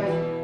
guys.